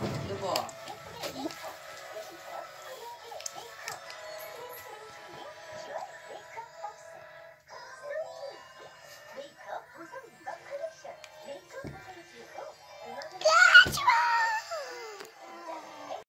师傅。